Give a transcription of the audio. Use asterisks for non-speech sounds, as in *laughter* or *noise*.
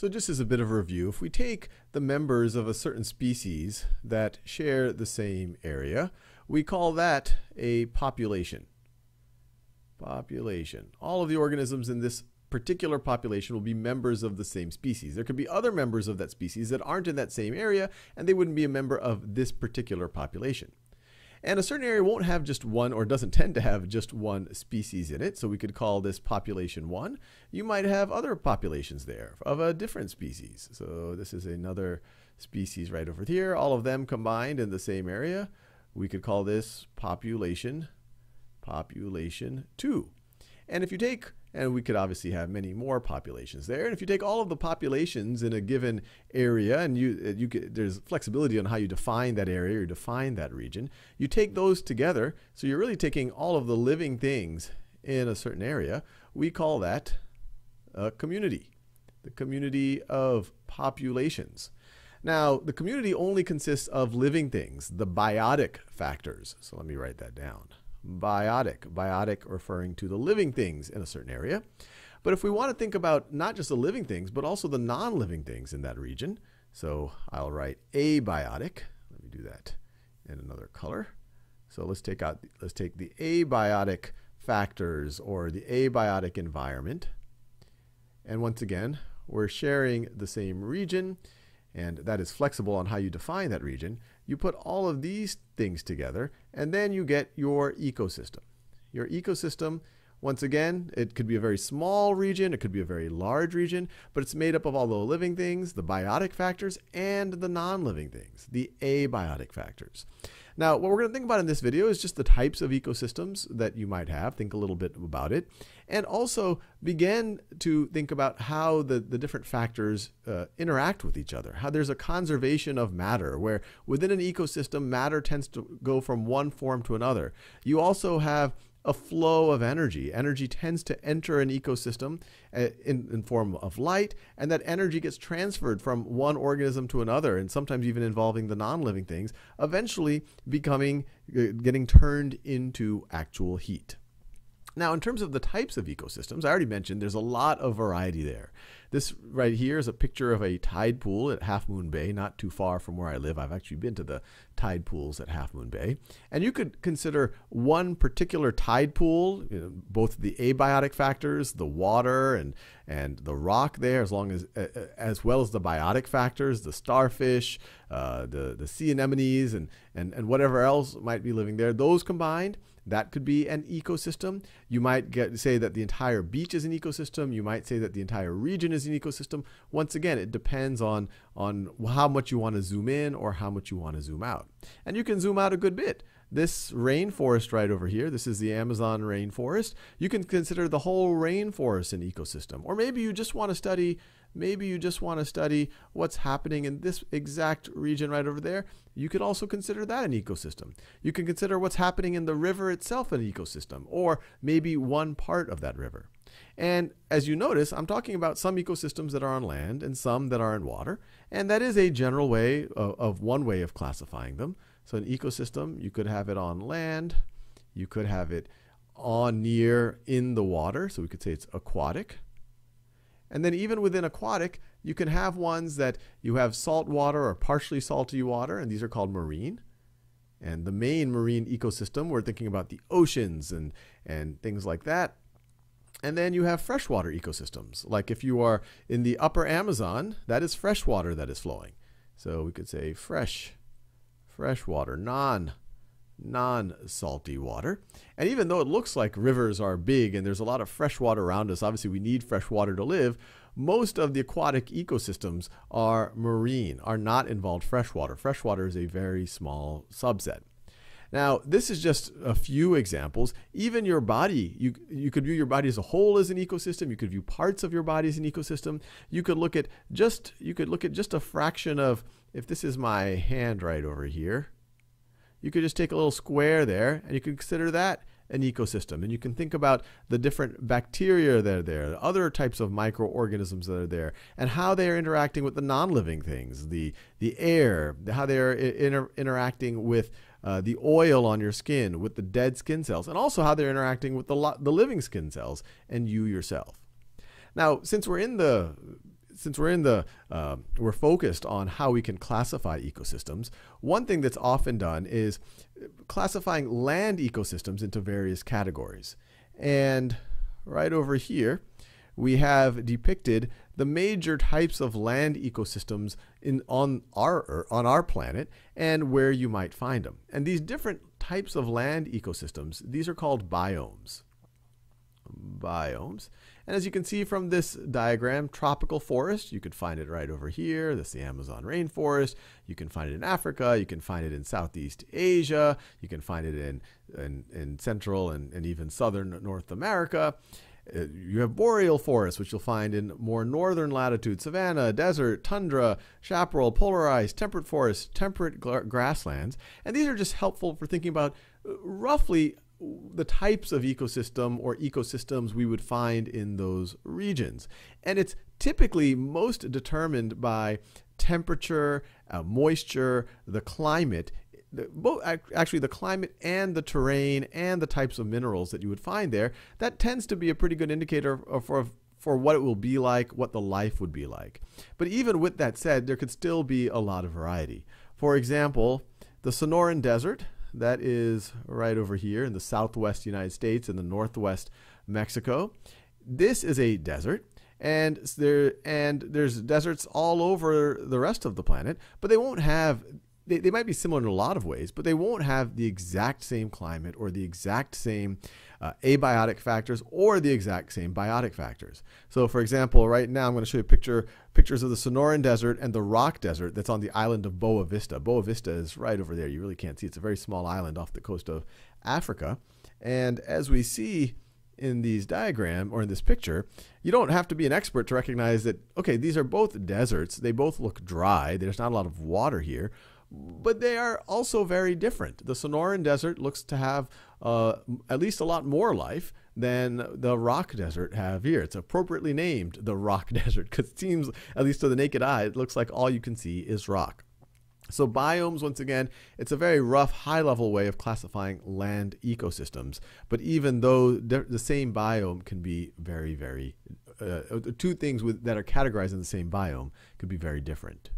So just as a bit of a review, if we take the members of a certain species that share the same area, we call that a population. Population. All of the organisms in this particular population will be members of the same species. There could be other members of that species that aren't in that same area, and they wouldn't be a member of this particular population. And a certain area won't have just one or doesn't tend to have just one species in it. So we could call this population one. You might have other populations there of a different species. So this is another species right over here, all of them combined in the same area. We could call this population, population two. And if you take and we could obviously have many more populations there. And if you take all of the populations in a given area, and you, uh, you could, there's flexibility on how you define that area or define that region, you take those together. So you're really taking all of the living things in a certain area. We call that a community, the community of populations. Now, the community only consists of living things, the biotic factors. So let me write that down biotic. Biotic referring to the living things in a certain area. But if we want to think about not just the living things, but also the non-living things in that region, so I'll write abiotic. Let me do that in another color. So let's take out let's take the abiotic factors or the abiotic environment. And once again, we're sharing the same region and that is flexible on how you define that region. You put all of these things together, and then you get your ecosystem. Your ecosystem, once again, it could be a very small region, it could be a very large region, but it's made up of all the living things, the biotic factors, and the non-living things, the abiotic factors. Now, what we're going to think about in this video is just the types of ecosystems that you might have, think a little bit about it, and also begin to think about how the, the different factors uh, interact with each other, how there's a conservation of matter, where within an ecosystem, matter tends to go from one form to another. You also have a flow of energy. Energy tends to enter an ecosystem uh, in, in form of light, and that energy gets transferred from one organism to another, and sometimes even involving the non-living things, eventually becoming, uh, getting turned into actual heat. Now, in terms of the types of ecosystems, I already mentioned there's a lot of variety there. This right here is a picture of a tide pool at Half Moon Bay, not too far from where I live. I've actually been to the tide pools at Half Moon Bay. And you could consider one particular tide pool, you know, both the abiotic factors, the water and, and the rock there, as, long as, as well as the biotic factors, the starfish, uh, the, the sea anemones, and, and, and whatever else might be living there. Those combined that could be an ecosystem. You might get, say that the entire beach is an ecosystem. You might say that the entire region is an ecosystem. Once again, it depends on, on how much you want to zoom in or how much you want to zoom out. And you can zoom out a good bit. This rainforest right over here, this is the Amazon rainforest. You can consider the whole rainforest an ecosystem. Or maybe you just want to study Maybe you just want to study what's happening in this exact region right over there. You could also consider that an ecosystem. You can consider what's happening in the river itself an ecosystem, or maybe one part of that river. And as you notice, I'm talking about some ecosystems that are on land and some that are in water. And that is a general way of, of one way of classifying them. So an ecosystem, you could have it on land, you could have it on near in the water. So we could say it's aquatic. And then even within aquatic, you can have ones that you have salt water or partially salty water, and these are called marine. And the main marine ecosystem, we're thinking about the oceans and, and things like that. And then you have freshwater ecosystems. Like if you are in the upper Amazon, that is freshwater that is flowing. So we could say fresh, fresh water, non non-salty water. And even though it looks like rivers are big and there's a lot of fresh water around us, obviously we need fresh water to live, most of the aquatic ecosystems are marine, are not involved freshwater. Freshwater is a very small subset. Now, this is just a few examples. Even your body, you, you could view your body as a whole as an ecosystem. You could view parts of your body as an ecosystem. You could look at just you could look at just a fraction of if this is my hand right over here, you could just take a little square there and you can consider that an ecosystem. And you can think about the different bacteria that are there, other types of microorganisms that are there, and how they are interacting with the non-living things, the, the air, how they are inter interacting with uh, the oil on your skin, with the dead skin cells, and also how they're interacting with the, the living skin cells and you yourself. Now, since we're in the since we're in the uh, we're focused on how we can classify ecosystems, one thing that's often done is classifying land ecosystems into various categories. And right over here, we have depicted the major types of land ecosystems in, on, our, on our planet and where you might find them. And these different types of land ecosystems, these are called biomes. Biomes. And as you can see from this diagram, tropical forest, you could find it right over here. That's the Amazon rainforest. You can find it in Africa. You can find it in Southeast Asia. You can find it in, in, in Central and, and even Southern North America. Uh, you have boreal forests, which you'll find in more northern latitude, savanna, desert, tundra, chaparral, polar ice, temperate forests, temperate grasslands. And these are just helpful for thinking about uh, roughly the types of ecosystem or ecosystems we would find in those regions. And it's typically most determined by temperature, uh, moisture, the climate both actually the climate and the terrain and the types of minerals that you would find there, that tends to be a pretty good indicator for for what it will be like, what the life would be like. But even with that said, there could still be a lot of variety. For example, the Sonoran Desert, that is right over here in the southwest United States and the northwest Mexico. This is a desert and there and there's deserts all over the rest of the planet, but they won't have they, they might be similar in a lot of ways, but they won't have the exact same climate or the exact same uh, abiotic factors or the exact same biotic factors. So, for example, right now I'm going to show you picture pictures of the Sonoran Desert and the Rock Desert that's on the island of Boa Vista. Boa Vista is right over there. You really can't see. It's a very small island off the coast of Africa. And as we see in these diagram or in this picture, you don't have to be an expert to recognize that, okay, these are both deserts. They both look dry. There's not a lot of water here but they are also very different. The Sonoran Desert looks to have uh, at least a lot more life than the Rock Desert have here. It's appropriately named the Rock *laughs* Desert because it seems, at least to the naked eye, it looks like all you can see is rock. So biomes, once again, it's a very rough, high-level way of classifying land ecosystems. But even though the same biome can be very, very, uh, two things with, that are categorized in the same biome could be very different.